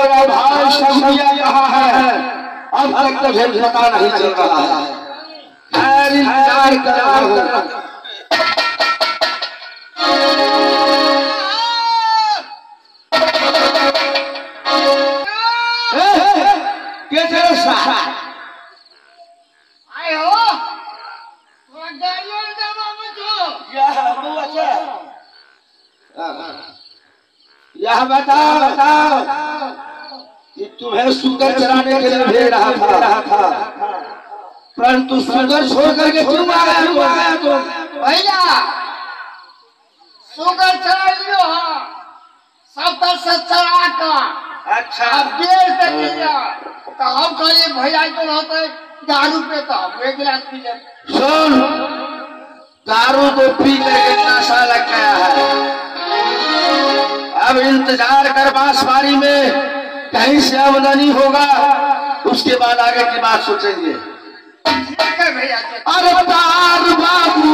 और मेरा भाई शकुनिया कहाँ है। अब तक तो मुझे पता नहीं चल रहा है। खैर इंतज़ार कर रहा हूँ। कैसे आए हो? मत यह बताओ बताओ। कि तुम्हें सुगर चराने के लिए भेज रहा था। रहा था परंतु सुगर छोड़ करके क्यों आया तुम आया तुम? भैया शुगर चढ़ा लियो हाँ। सत्तर से चढ़ा कर अच्छा। अब डेढ़ से लिया तो हम कहलिए भैया तो रहते दारू पे तो हम एक गिलास पी ले। सुन दारू को पी करके नशा लग गया है। अब इंतज़ार कर बांसवाड़ी में कहीं से आमदनी होगा उसके बाद आगे की बात सोचेंगे। अरे बाबू बाबू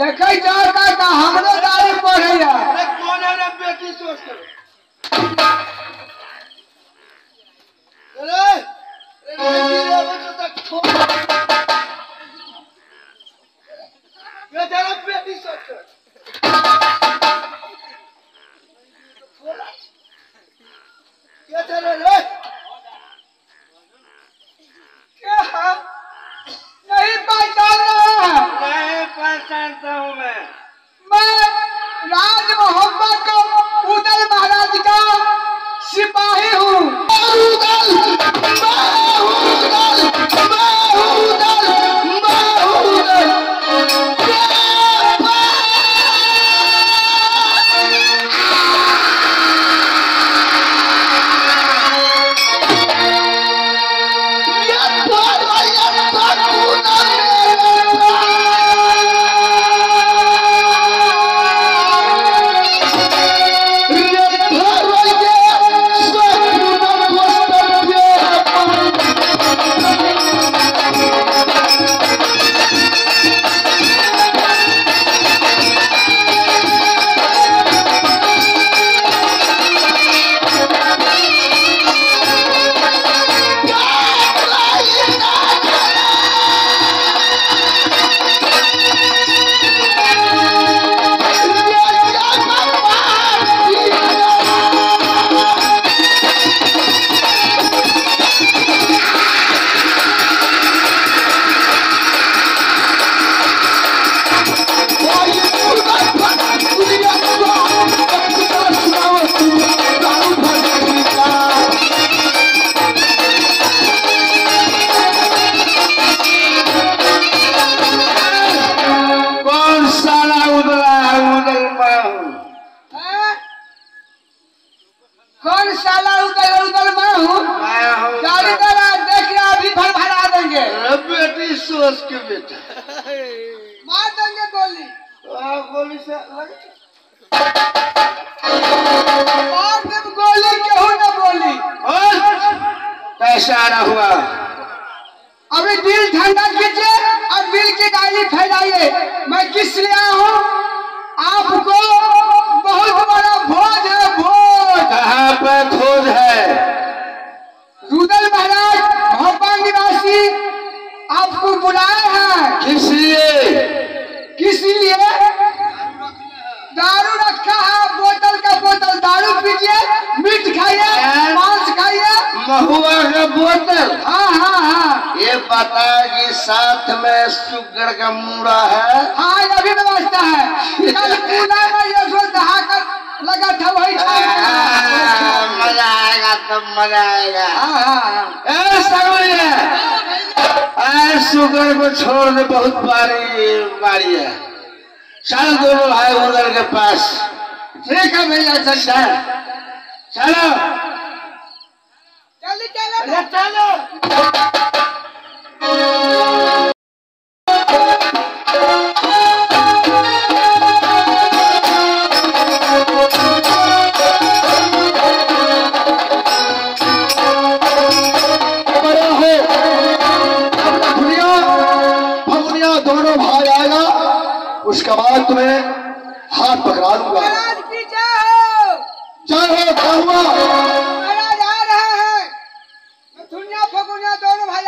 देखे जाता का हमरो गाड़ी पढ़ैया अरे है रे बेटी सोच के अरे अरे बेटी ये सोच के क्या चल रे कौन साला उधर उधर मैं हूँ? गाड़ी आज देख रहा अभी भर भरा देंगे। बेटी सोच के बेटा। मार देंगे गोली। हाँ, गोली से मार दे गोली क्यों ना बोली। कैसा ना हुआ। अभी दिल ठंडा कीजिए और दिल की डाली फैलाइए। मैं किस लिए आया हूँ महुआ का बोतल। हाँ हाँ हाँ। ये बता कि साथ में सुगर का मूड़ा है? हाँ ये अभी व्यवस्था है। कल पूना में ये सो दहाकर लगा था वही आ, मज़ा आएगा तब मज़ा आएगा। हाँ हाँ हाँ। सुगर को छोड़ दे बहुत बारी बारी है। चल दोनों भाई उधर के पास। ठीक है भैया चल चल चलो चल चलो अरे चलो बड़ा हो अब लखनिया फगुनिया दोनों भाई आएगा उसके बाद तुम्हें हाथ पकड़ा दूँगा जय हो क्या हुआ महाराज आ रहे हैं दुनिया फगुनिया दोनों भाई आ रहे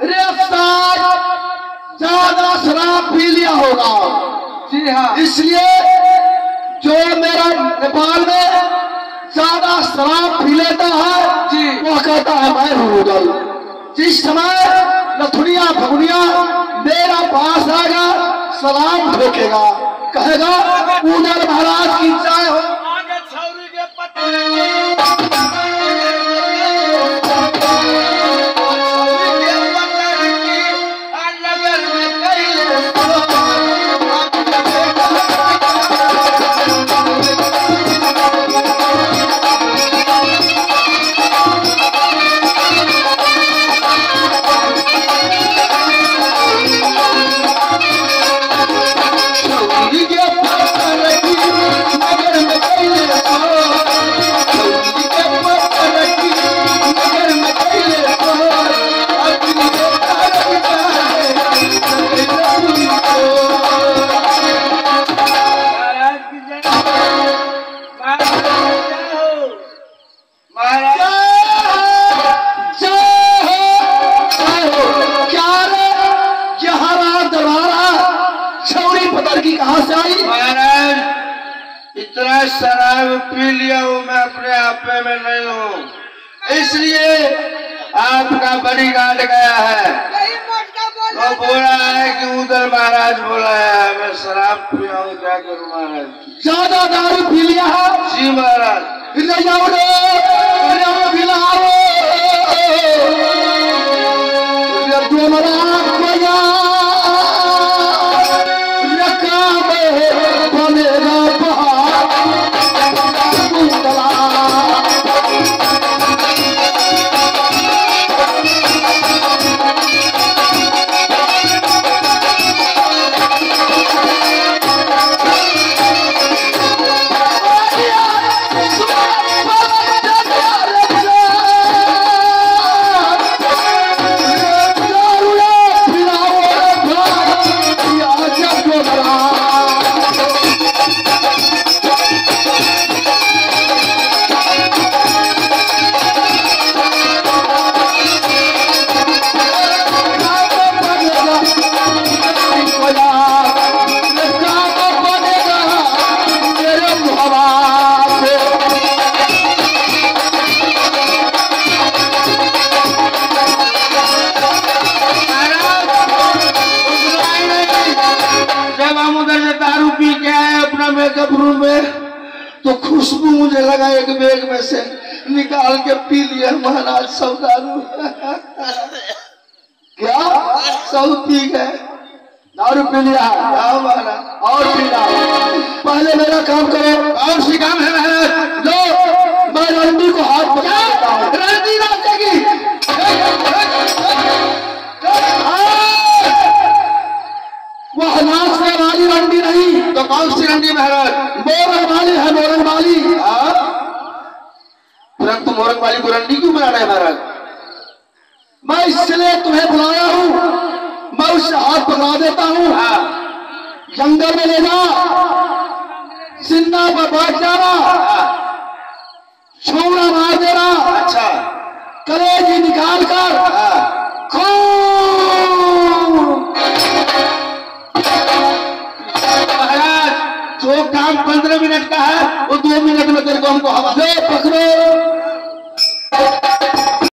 रे ज़्यादा शराब पी लिया होगा। जी हाँ। इसलिए जो मेरा नेपाल में ज़्यादा शराब पी लेता है जी। वो कहता है मैं हूँ रुदल जिस समय नथुनिया फगुनिया मेरा पास आएगा सलाम ठोकेगा कहेगा उदल महाराज की चाय हो। आगे इसलिए आपका बड़ी गाट गया है। वो तो बोल है कि उधर महाराज बोला है मैं शराब पिया हूँ क्या करूँ महाराज? ज़्यादा दारू पी लिया है। जी महाराज। ले जाओ रे ले आओ खुशबू मुझे लगा एक बैग में से निकाल के पी लिया महाराज सब दारू क्या? सब पी गए दारू पी लिया। है और पीना पहले मेरा काम करो। और सी काम है महाराज। लो, मैं रंडी को हाथ पकड़ा देता हूँ। रंडी ना सकेगी कौन सी रंडी महाराज। मोरंग वाली है मोरंग वाली हाँ? परंतु मोरंग वाली को रंडी क्यों बना रहे महाराज? मैं इसलिए तुम्हें बुलाया हूँ। मैं उससे हाथ पकड़ा देता हूँ। हाँ। जंगल में ले जा। सिन्ना पर बैठ जाना। हाँ। छूना मार देना। अच्छा। कलेजी निकाल कर। जो काम पंद्रह मिनट का है वो दो मिनट में तेरे को हमको हवा दे। पकड़ो।